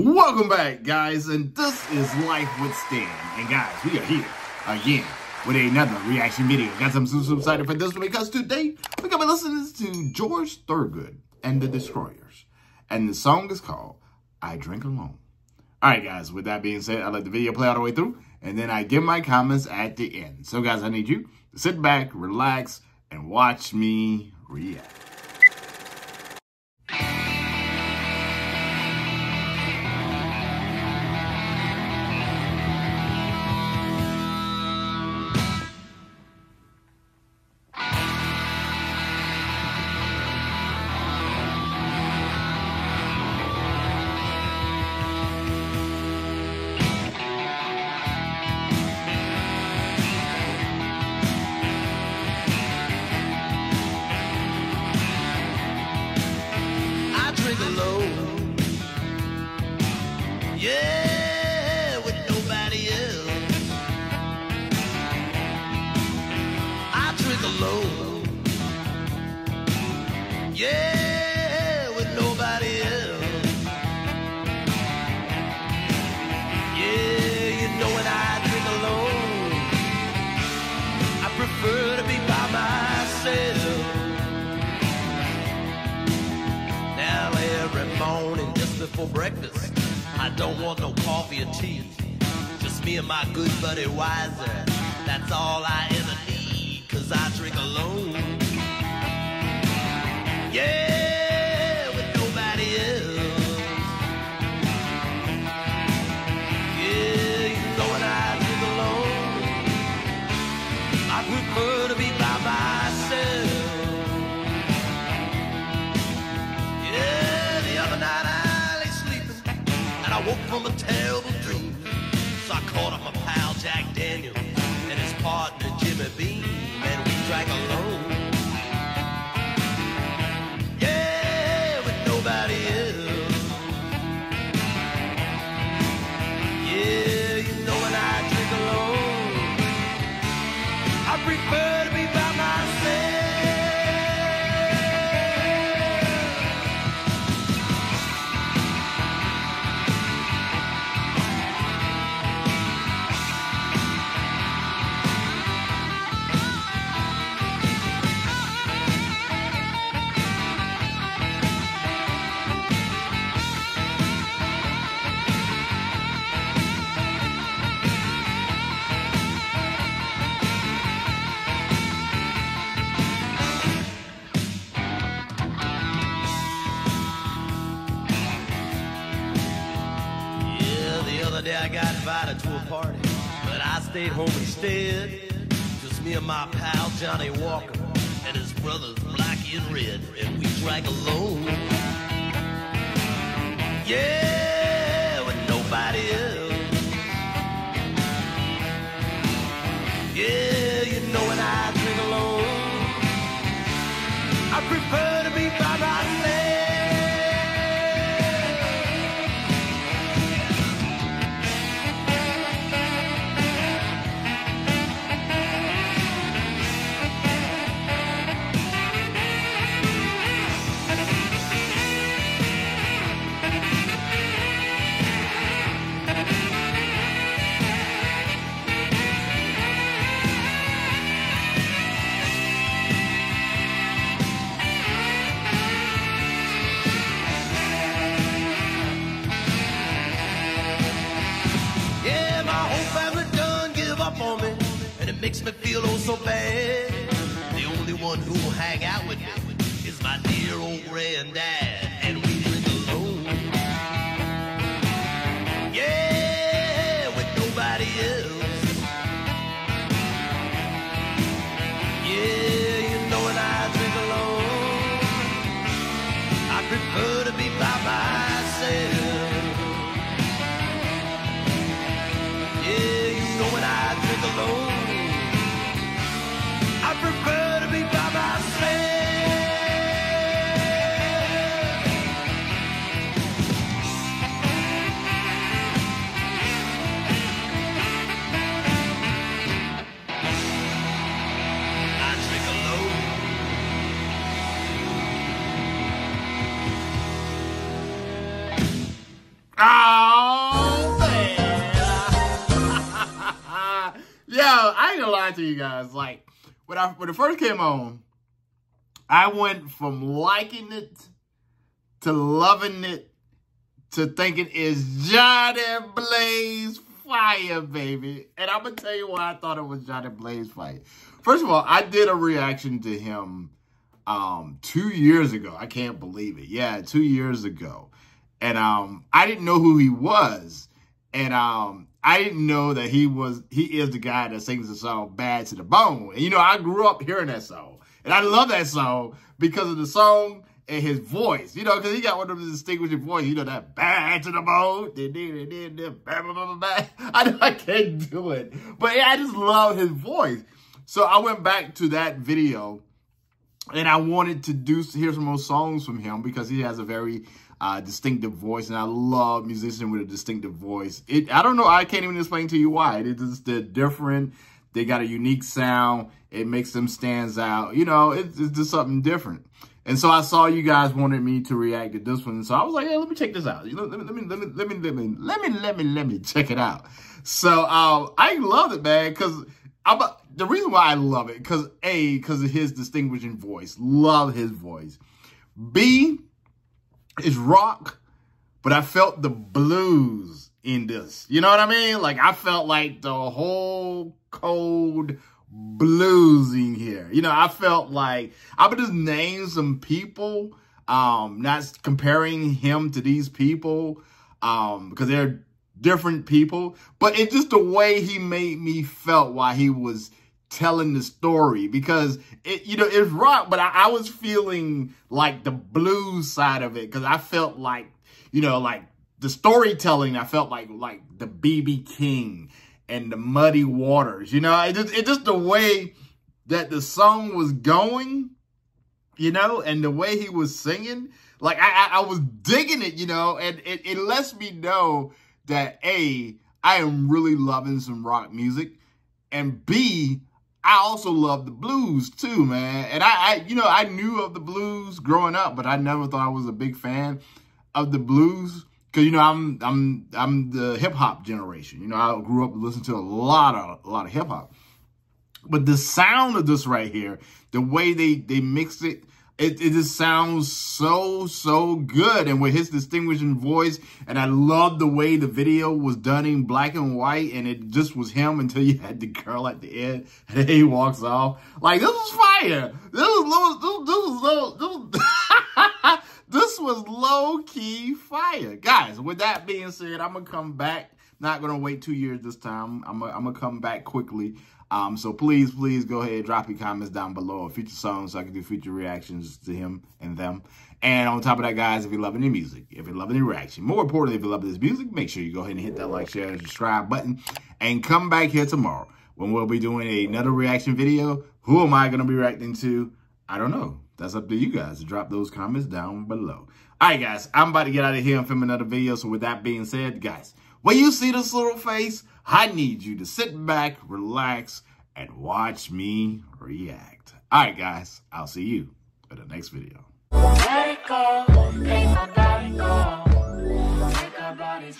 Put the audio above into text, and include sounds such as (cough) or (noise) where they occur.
Welcome back, guys, and this is Life with Stan. And guys, we are here again with another reaction video. Got some super, super excited for this one because today we're gonna be listening to George Thorogood and the Destroyers. And the song is called I Drink Alone. Alright guys, with that being said, I let the video play all the way through, and then I give my comments at the end. So guys, I need you to sit back, relax, and watch me react. Before breakfast, I don't want no coffee or tea. Just me and my good buddy Weiser. That's all I ever need, cause I drink alone. Yeah, Prefer to be by day I got invited to a party, but I stayed home instead. Just me and my pal Johnnie Walker and his brothers Blackie and Red, and we drank alone. Makes me feel oh so bad. The only one who'll hang out with me is my dear old granddad, Oh, man. (laughs) Yo, I ain't gonna lie to you guys. Like, when I when it first came on, I went from liking it to loving it to thinking it's Johnny Blaze Fire, baby. And I'm gonna tell you why I thought it was Johnny Blaze Fire. First of all, I did a reaction to him um two years ago. I can't believe it. Yeah, two years ago. And um I didn't know who he was. And um I didn't know that he was he is the guy that sings the song Bad to the Bone. And you know, I grew up hearing that song. And I love that song because of the song and his voice. You know, because he got one of those distinguishing voice. You know, that bad to the bone. (laughs) I, I can't do it. But yeah, I just love his voice. So I went back to that video and I wanted to do hear some more songs from him because he has a very uh, distinctive voice, and I love musicians with a distinctive voice. It I don't know, I can't even explain to you why. It is they're different. They got a unique sound. It makes them stands out. You know, it's, it's just something different. And so I saw you guys wanted me to react to this one, so I was like, "Yeah, let me check this out. You know, let me let me let me let me let me let me let me, let me check it out." So um, I love it, man, because I'm. A, the reason why I love it, because A, because of his distinguishing voice. Love his voice. B, is rock, but I felt the blues in this. You know what I mean? Like I felt like the whole cold bluesing here. You know, I felt like I would just name some people, um, not comparing him to these people, um, because they're different people, but it's just the way he made me felt while he was telling the story because it, you know, it's rock, but I, I was feeling like the blues side of it because I felt like, you know, like the storytelling, I felt like, like the BB King and the Muddy Waters, you know, it just, it just the way that the song was going, you know, and the way he was singing, like I, I, I was digging it, you know, and it, it lets me know that A, I am really loving some rock music, and B, I also love the blues too, man. And I, I, you know, I knew of the blues growing up, but I never thought I was a big fan of the blues. Cause you know, I'm, I'm, I'm the hip hop generation. You know, I grew up listening to a lot of, a lot of hip hop. But the sound of this right here, the way they, they mix it, it, it just sounds so, so good. And with his distinguishing voice, and I love the way the video was done in black and white, and it just was him until you had the girl at the end, (laughs) and he walks off. Like, this was fire. This was, this, this was, low, this was, (laughs) this was low-key fire. Guys, with that being said, I'm going to come back. Not going to wait two years this time. I'm going to come back quickly. Um, so please, please go ahead, and drop your comments down below of future songs so I can do future reactions to him and them. And on top of that, guys, if you love any music, if you love any reaction, more importantly, if you love this music, make sure you go ahead and hit that like, share, and subscribe button. And come back here tomorrow when we'll be doing another reaction video. Who am I going to be reacting to? I don't know. That's up to you guys to drop those comments down below. All right, guys, I'm about to get out of here and film another video. So with that being said, guys, when you see this little face, I need you to sit back, relax, and watch me react. All right, guys, I'll see you in the next video. Body